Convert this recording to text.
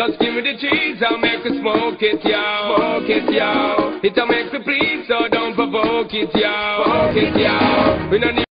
Just give me the cheese, I'll make you smoke it, yo. Smoke it, yo. It'll make you please, so don't provoke it, yo. Smoke it, yo. We don't need